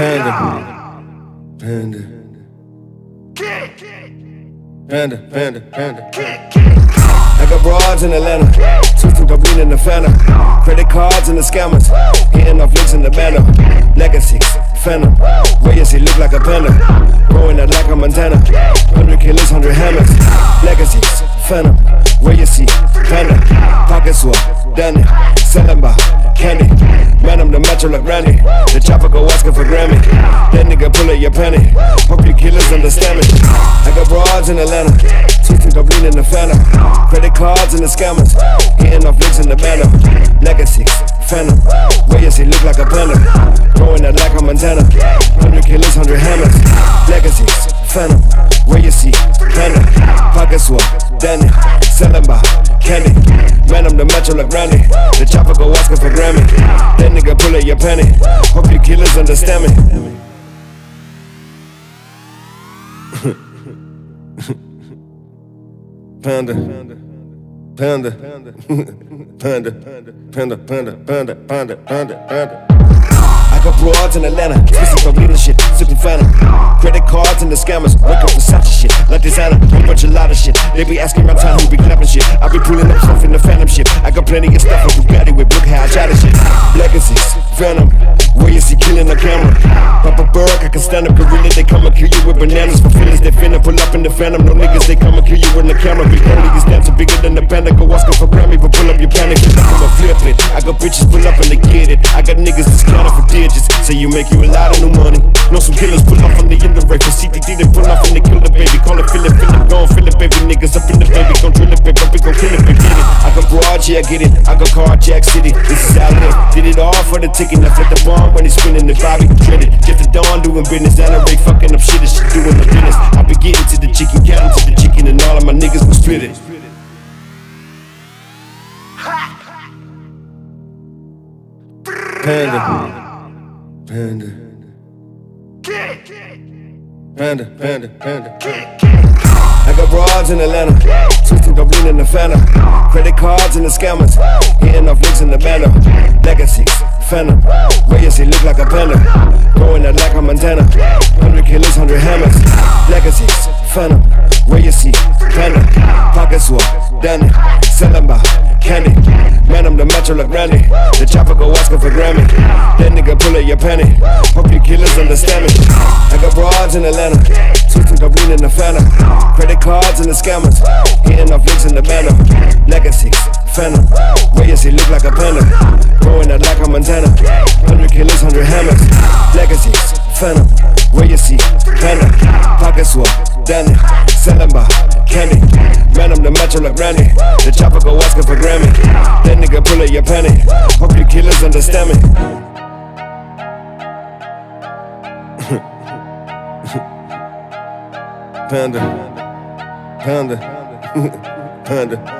Panda. Panda, panda, panda. panda. I got broads in Atlanta, twisting dope in the Fanta. Credit cards and the scammers, hitting off links in the banner. Legacies, Phantom, he look like a panda. Growing out like a Montana, 100 killers, 100 hammers. Legacies, Phantom, Reyes, he, panda. Pocket swap, Danny, selling by candy. Man, I'm the macho like Randy. The chopper go asking for Grammy. That nigga pull out your penny. Hope you killers understand me. I got broads in Atlanta, twisting dope in the Fanta. Credit cards and the scammers, hitting off links in the banner. Legacies, Phantom, he look like a panda. Growing out like a Montana. 100 killers, 100 hammers. Legacies, Phantom, he, panda. Pocket swap, Danny, selling by candy. Man, I'm the macho like Randy. The chopper go asking for Grammy. That nigga pull out your penny. Hope you killers understand me. Panda. Panda. Panda. Panda. Panda. Panda. Panda. Panda. Panda. Panda. Got broads in Atlanta, twisting from leader shit, sipping Phantom. Credit cards and the scammers, wake up Versace shit, like designer, a bunch of lot of shit. They be asking my time, who be clapping shit. I be pulling up stuff in the Phantom shit. I got plenty of stuff with Bugatti with, look how I try shit. Legacies, Venom, where you see killing the camera. Papa Burke, I can stand up gorilla, they come and kill you with bananas for feelings. They finna pull up in the Phantom, no niggas, they come and kill you in the camera. Big holy is dancing bigger than the panda, go asking for Grammy, but pull up your panic, I'm a flip it. I got bitches pull up and they get it. I got niggas that's counting for digits. Say you make you a lot of new money. Know some killers pull up on the end of rape. CTD, they pull off and they kill the baby. Call it, fill it, go fill baby. Niggas up in the baby, gon' drill it, baby. Gon' kill it, baby. I got broad, yeah, I get it. I got car, Jack City. This is how I live. Did it all for the ticket. I flip the bomb when he's spinning the Bobby. Dreaded. Get the dawn doing business. And I rate fucking up shit as she doing the business. I be getting to the chicken, counting to the chicken, and all of my niggas gon' split it. Panda. Panda. Panda, panda, panda. I got broads in Atlanta, twisting dope in the Fanta. Credit cards and the scammers, hitting off links in the banner. Legacies, Phantom, Reyes, he look like a panda. Growing out like a Montana. 100 killers, 100 hammers. Legacies, Phantom, Reyes, he, panda. Pocket swap, Danny, selling by candy. Man, I'm the macho like Randy. The chopper go asking for Grammy. That nigga pull out your penny. Hope you killers understand me. I got broads in Atlanta, twisting dope in the Fanta. Credit cards and the scammers, hitting off links in the banner. Phantom, Reyes, he look like a panda. Growing out like a Montana. 100 killers, 100 hammers. Legacies, Phantom, Reyes, he, panda. Pocket swap, Danny, selling by candy. Man, I'm the macho like Randy. The chopper go asking for Grammy. That nigga pull out your penny. Hope you killers understand me. Panda. Panda. Panda.